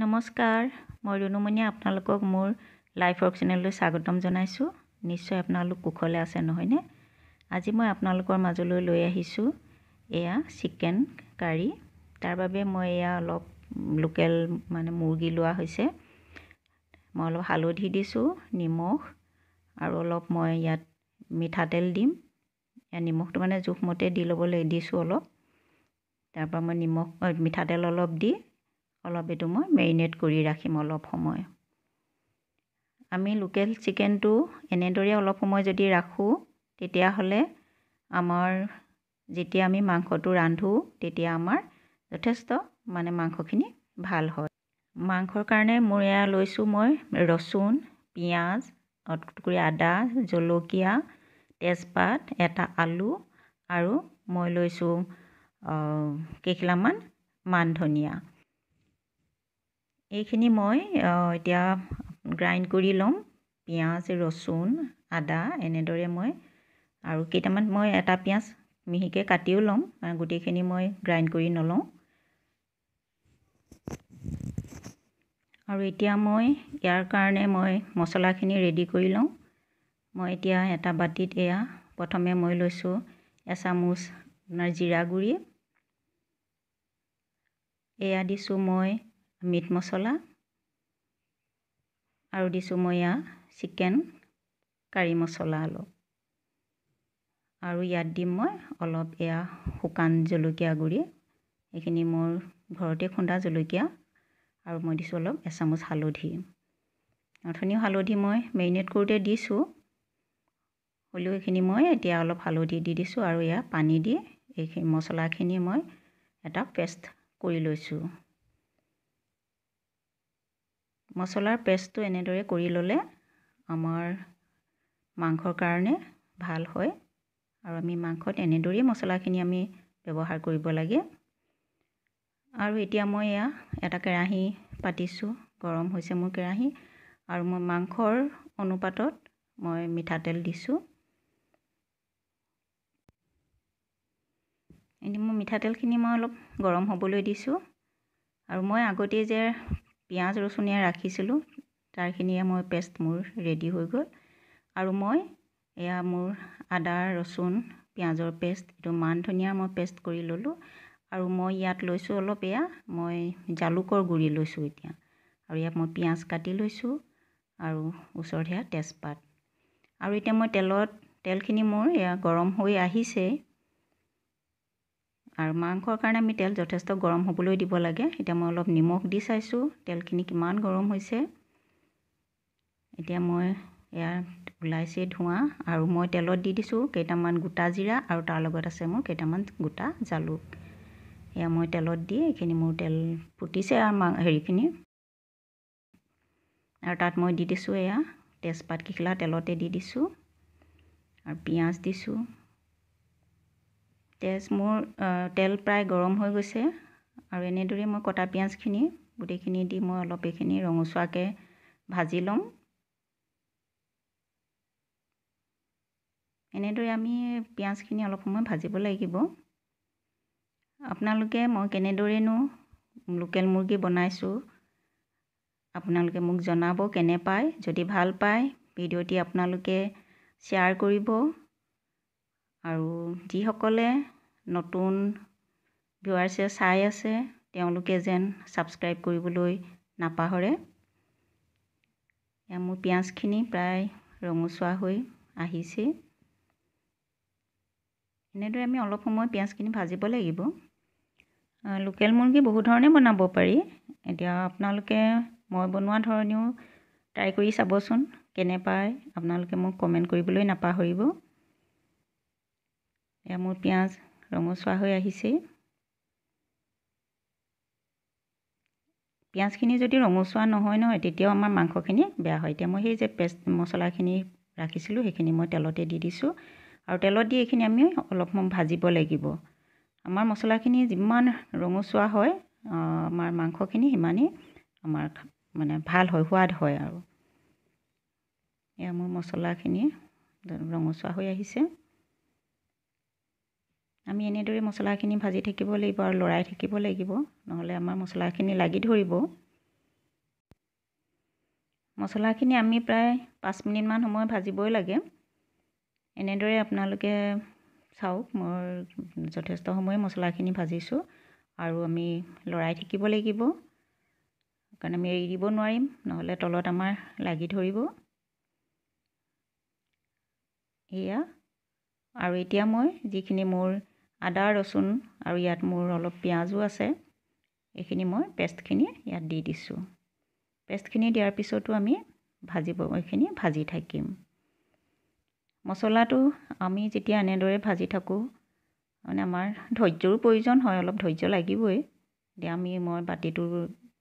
নমস্কাৰ মই ৰুণুমণিয়ে আপোনালোকক মোৰ লাইফ ৱৰ্ক চেনেললৈ স্বাগতম জনাইছোঁ। নিশ্চয় আপোনালোক কুশলে আছে নহয়নে? আজি মই আপোনালোকৰ মাজলৈ লৈ আহিছোঁ এয়া চিকেন কাৰী। তাৰ বাবে মই এয়া অলপ লোকেল মানে মুৰ্গী লোৱা হৈছে। মই অলপ হালধি দিছোঁ নিমখ আৰু অলপ মই ইয়াত মিঠাতেল দিম। ইয়াত নিমখটো মানে জোখমতে দি ল'বলৈ দিছোঁ অলপ। তাৰপৰা মই নিমখ মিঠাতেল অলপ দি অলপ এইটো মই মেৰিনেট কৰি ৰাখিম অলপ সময়। আমি লোকেল চিকেনটো এনেদৰে অলপ সময় যদি ৰাখোঁ তেতিয়াহ'লে আমাৰ যেতিয়া আমি মাংসটো ৰান্ধোঁ তেতিয়া আমাৰ যথেষ্ট মানে মাংসখিনি ভাল হয়। মাংসৰ কাৰণে মোৰ এয়া লৈছোঁ মই ৰচুন পিঁয়াজ টুকুৰি আদা জলকীয়া তেজপাত এটা আলু আৰু মই লৈছোঁ কেইখিলামান মান ধনিয়া। এইখিনি মই এতিয়া গ্ৰাইণ্ড কৰি ল'ম। পিঁয়াজ ৰচুন আদা এনেদৰে মই আৰু কেইটামান মই এটা পিঁয়াজ মিহিকৈ কাটিও ল'ম। গোটেইখিনি মই গ্ৰাইণ্ড কৰি নলওঁ। আৰু এতিয়া মই ইয়াৰ কাৰণে মই মছলাখিনি ৰেডি কৰি লওঁ। মই এতিয়া এটা বাতিত এয়া প্ৰথমে মই লৈছোঁ এচামুচ আপোনাৰ জিৰা গুড়ি। এয়া দিছোঁ মই মিট মছলা আৰু দিছোঁ মই এয়া চিকেন কাৰী মছলা অলপ আৰু ইয়াত দিম মই অলপ এয়া শুকান জলকীয়া গুড়ি এইখিনি মোৰ ঘৰতে খুন্দা জলকীয়া আৰু মই দিছোঁ অলপ এচামুচ হালধি। অথনিও হালধি মই মেৰিনেট কৰোঁতে দিছোঁ হ'লেও এইখিনি মই এতিয়া অলপ হালধি দি দিছোঁ আৰু এয়া পানী দি এইখিনি মছলাখিনি মই এটা পেষ্ট কৰি লৈছোঁ। মছলাৰ পেষ্টটো এনেদৰে কৰি ল'লে আমাৰ মাংসৰ কাৰণে ভাল হয়। আৰু আমি মাংসত এনেদৰেই মছলাখিনি আমি ব্যৱহাৰ কৰিব লাগে। আৰু এতিয়া মই এয়া এটা কেৰাহী পাতিছোঁ গৰম হৈছে মোৰ কেৰাহী। আৰু মই মাংসৰ অনুপাতত মই মিঠাতেল দিছোঁ। এনে মোৰ মিঠাতেলখিনি মই অলপ গৰম হ'বলৈ দিছোঁ। আৰু মই আগতেই যে পিঁয়াজ ৰচুনীয়া ৰাখিছিলোঁ। তাৰখিনিয়ে মই পেষ্ট মোৰ ৰেডি হৈ গ'ল। আৰু মই এয়া মোৰ আদা ৰচুন পিঁয়াজৰ পেষ্ট এইটো মান ধনিয়াৰ মই পেষ্ট কৰি ল'লোঁ। আৰু মই ইয়াত লৈছোঁ অলপ এয়া মই জালুকৰ গুড়ি লৈছোঁ এতিয়া। আৰু ইয়াত মই পিঁয়াজ কাটি লৈছোঁ আৰু ওচৰত সেয়া তেজপাত। আৰু এতিয়া মই তেলত তেলখিনি মোৰ এয়া গৰম হৈ আহিছেই আৰু মাংসৰ কাৰণে আমি তেল যথেষ্ট গৰম হ'বলৈ দিব লাগে। এতিয়া মই অলপ নিমখ দি চাইছোঁ তেলখিনি কিমান গৰম হৈছে। এতিয়া মই ইয়াত ওলাইছে ধোঁৱা আৰু মই তেলত দি দিছোঁ কেইটামান গোটা জিৰা আৰু তাৰ লগত আছে মোৰ কেইটামান গোটা জালুক। এয়া মই তেলত দি এইখিনি মোৰ তেল ফুটিছে আৰু হেৰিখিনি। আৰু তাত মই দি দিছোঁ এয়া তেজপাত কেইখিলা তেলতে দি দিছোঁ। আৰু পিঁয়াজ দিছোঁ। তেজ মোৰ তেল প্ৰায় গৰম হৈ গৈছে আৰু এনেদৰে মই কটা পিঁয়াজখিনি গোটেইখিনি দি মই অলপ এইখিনি ৰঙচুৱাকৈ ভাজি ল'ম। এনেদৰে আমি পিঁয়াজখিনি অলপ সময় ভাজিব লাগিব। আপোনালোকে মই কেনেদৰেনো লোকেল মুৰ্গী বনাইছোঁ আপোনালোকে মোক জনাব কেনে পায় যদি ভাল পায় ভিডিঅ'টি আপোনালোকে শ্বেয়াৰ কৰিব। আৰু যিসকলে নতুন ভিউৱাৰ্ছে চাই আছে তেওঁলোকে যেন ছাবস্ক্ৰাইব কৰিবলৈ নাপাহৰে। মোৰ পিঁয়াজখিনি প্ৰায় ৰঙচুৱা হৈ আহিছে। এনেদৰে আমি অলপ সময় পিঁয়াজখিনি ভাজিব লাগিব। লোকেল মুৰ্গী বহুত ধৰণে বনাব পাৰি। এতিয়া আপোনালোকে মই বনোৱা ধৰণেও ট্ৰাই কৰি চাবচোন কেনে পায় আপোনালোকে মোক কমেণ্ট কৰিবলৈ নাপাহৰিব। এয়া মোৰ পিঁয়াজ ৰঙচুৱা হৈ আহিছে পিঁয়াজখিনি যদি ৰঙচুৱা নহয় নহয় তেতিয়াও আমাৰ মাংসখিনি বেয়া হয় এতিয়া মই সেই যে পেষ্ট মছলাখিনি ৰাখিছিলোঁ সেইখিনি মই তেলতে দি দিছোঁ আৰু তেলত দি এইখিনি আমি অলপ ভাজিব লাগিব আমাৰ মছলাখিনি যিমান ৰঙচুৱা হয় আমাৰ মাংসখিনি সিমানেই আমাৰ মানে ভাল হয় সোৱাদ হয় আৰু এয়া মোৰ মছলাখিনি ৰঙচুৱা হৈ আহিছে আমি এনেদৰে মছলাখিনি ভাজি থাকিব লাগিব আৰু লৰাই থাকিব লাগিব নহ'লে আমাৰ মছলাখিনি লাগি ধৰিব। মছলাখিনি আমি প্ৰায় পাঁচ মিনিটমান সময় ভাজিবই লাগে। এনেদৰে আপোনালোকে চাওক মই যথেষ্ট সময় মছলাখিনি ভাজিছোঁ আৰু আমি লৰাই থাকিব লাগিব। কাৰণ আমি এৰি দিব নোৱাৰিম নহ'লে তলত আমাৰ লাগি ধৰিব। এয়া। আৰু এতিয়া মই যিখিনি মোৰ আদা ৰচুন আৰু ইয়াত মোৰ অলপ পিঁয়াজো আছে। এইখিনি মই পেষ্টখিনি ইয়াত দি দিছোঁ। পেষ্টখিনি দিয়াৰ পিছতো আমি ভাজিব এইখিনি ভাজি থাকিম। মছলাটো আমি যেতিয়া এনেদৰে ভাজি থাকোঁ মানে আমাৰ ধৈৰ্যৰো প্ৰয়োজন হয় অলপ ধৈৰ্য লাগিবই। এতিয়া আমি মই বাতিটোৰ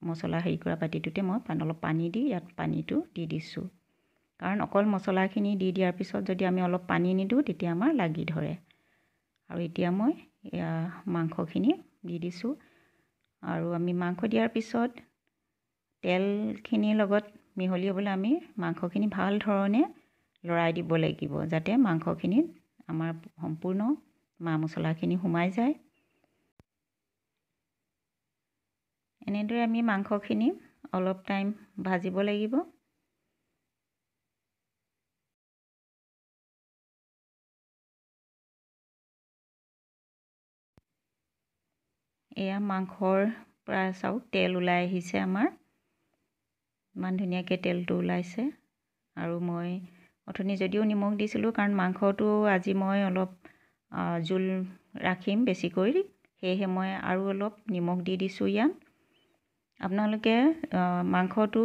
মছলা হেৰি কৰা বাতিটোতে মই অলপ পানী দি ইয়াত পানীটো দি দিছোঁ। কাৰণ অকল মছলাখিনি দি দিয়াৰ পিছত যদি আমি অলপ পানী নিদিওঁ তেতিয়া আমাৰ লাগি ধৰে। আৰু এতিয়া মই মাংসখিনি দি দিছোঁ। আৰু আমি মাংস দিয়াৰ পিছত তেলখিনিৰ লগত মিহলি হ'বলৈ আমি মাংসখিনি ভাল ধৰণে লৰাই দিব লাগিব যাতে মাংসখিনিত আমাৰ সম্পূৰ্ণ মা মছলাখিনি সোমাই যায়। এনেদৰে আমি মাংসখিনি অলপ টাইম ভাজিব লাগিব। এয়া মাংসৰ পৰা চাওক তেল ওলাই আহিছে আমাৰ। ইমান ধুনীয়াকৈ তেলটো ওলাইছে। আৰু মই অথনি যদিও নিমখ দিছিলোঁ কাৰণ মাংসটো আজি মই অলপ জোল ৰাখিম বেছিকৈ সেয়েহে মই আৰু অলপ নিমখ দি দিছোঁ ইয়াত। আপোনালোকে মাংসটো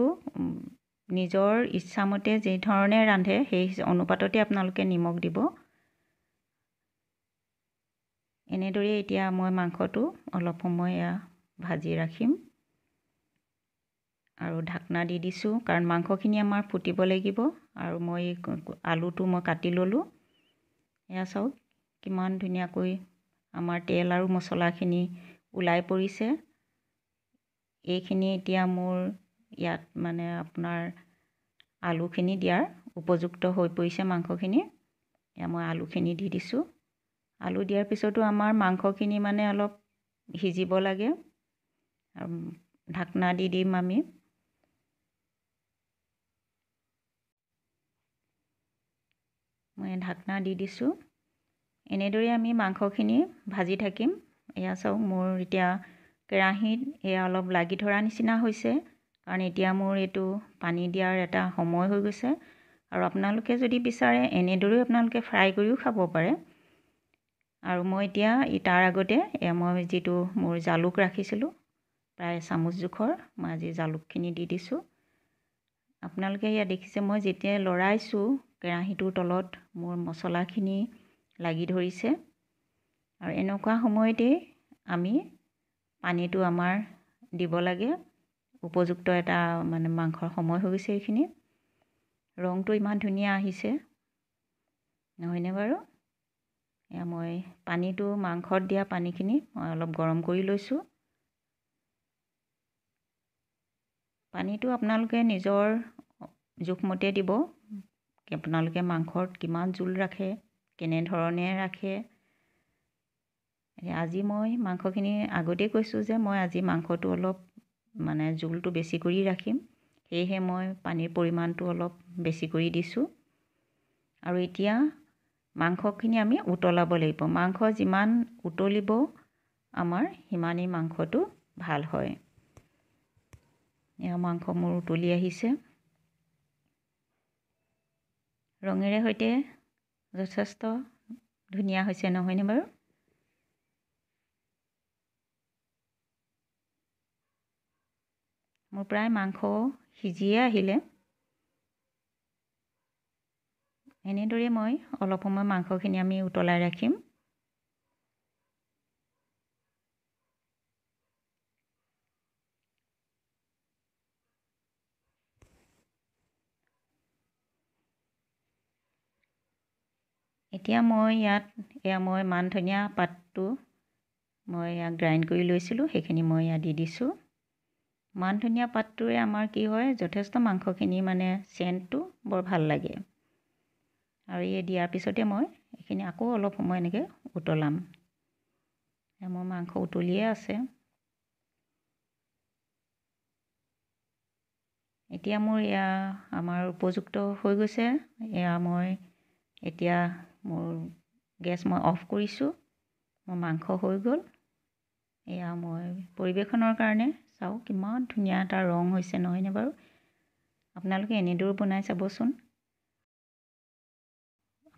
নিজৰ ইচ্ছামতে যি ধৰণে ৰান্ধে সেই অনুপাততে আপোনালোকে নিমখ দিব। এনেদৰেই এতিয়া মই মাংসটো অলপ সময় ভাজি ৰাখিম। আৰু ঢাকনা দি দিছোঁ কাৰণ মাংসখিনি আমাৰ ফুটিব লাগিব। আৰু মই আলুটো মই কাটি ল'লোঁ। এয়া চাওক কিমান ধুনীয়াকৈ আমাৰ তেল আৰু মছলাখিনি ওলাই পৰিছে। এইখিনি এতিয়া মোৰ ইয়াত মানে আপোনাৰ আলুখিনি দিয়াৰ উপযুক্ত হৈ পৰিছে মাংসখিনি। এয়া মই আলুখিনি দি দিছোঁ। আলু দিয়াৰ পিছতো আমাৰ মাংসখিনি মানে অলপ সিজিব লাগে। ঢাকনা দি দিম আমি। মই ঢাকনা দি দিছোঁ। এনেদৰে আমি মাংসখিনি ভাজি থাকিম। এয়া চাওক মোৰ এতিয়া কেৰাহীত এয়া অলপ লাগি ধৰা নিচিনা হৈছে। কাৰণ এতিয়া মোৰ এইটো পানী দিয়াৰ এটা সময় হৈ গৈছে। আৰু আপোনালোকে যদি বিচাৰে এনেদৰেও আপোনালোকে ফ্ৰাই কৰিও খাব পাৰে। আৰু মই এতিয়া তাৰ আগতে মই যিটো মোৰ জালুক ৰাখিছিলোঁ প্ৰায় চামুচ জোখৰ মই আজি জালুকখিনি দি দিছোঁ। আপোনালোকে ইয়াত দেখিছে মই যেতিয়া লৰাইছোঁ কেৰাহীটোৰ তলত মোৰ মছলাখিনি লাগি ধৰিছে। আৰু এনেকুৱা সময়তেই আমি পানীটো আমাৰ দিব লাগে উপযুক্ত এটা মানে মাংসৰ সময় হৈ গৈছে এইখিনি। ৰংটো ইমান ধুনীয়া আহিছে নহয়নে বাৰু? এয়া মই পানীটো মাংসত দিয়া পানীখিনি মই অলপ গৰম কৰি লৈছোঁ। পানীটো আপোনালোকে নিজৰ জোখমতে দিব আপোনালোকে মাংসত কিমান জোল ৰাখে কেনেধৰণে ৰাখে। আজি মই মাংসখিনি আগতেই কৈছোঁ যে মই আজি মাংসটো অলপ মানে জোলটো বেছি কৰি ৰাখিম সেয়েহে মই পানীৰ পৰিমাণটো অলপ বেছি কৰি দিছোঁ। আৰু এতিয়া মাংসখিনি আমি উতলাব লাগিব। মাংস যিমান উতলিব আমাৰ সিমানেই মাংসটো ভাল হয়। এয়া মাংস মোৰ উতলি আহিছে। ৰঙেৰে সৈতে যথেষ্ট ধুনীয়া হৈছে নহয়নে বাৰু? মোৰ প্ৰায় মাংস সিজিয়ে আহিলে। এনেদৰে মই অলপ সময় মাংসখিনি আমি উতলাই ৰাখিম। এতিয়া মই ইয়াত এয়া মই মান ধনিয়া পাতটো মই ইয়াক গ্ৰাইণ্ড কৰি লৈছিলোঁ সেইখিনি মই ইয়াত দি দিছোঁ। মান ধনিয়া পাতটোৰে আমাৰ কি হয় যথেষ্ট মাংসখিনি মানে চেণ্টটো বৰ ভাল লাগে। আৰু এই দিয়াৰ পিছতে মই এইখিনি আকৌ অলপ সময় এনেকৈ উতলাম। মোৰ মাংস উতলিয়ে আছে। এতিয়া মোৰ এয়া আমাৰ উপযুক্ত হৈ গৈছে। এয়া মই এতিয়া মোৰ গেছ মই অফ কৰিছোঁ। মোৰ মাংস হৈ গ'ল। এয়া মই পৰিৱেশনৰ কাৰণে চাওক কিমান ধুনীয়া এটা ৰং হৈছে নহয়নে বাৰু? আপোনালোকে এনেদৰেও বনাই চাবচোন।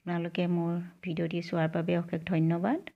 আপোনালোকে মোৰ ভিডিঅ'টি চোৱাৰ বাবে অশেষ ধন্যবাদ।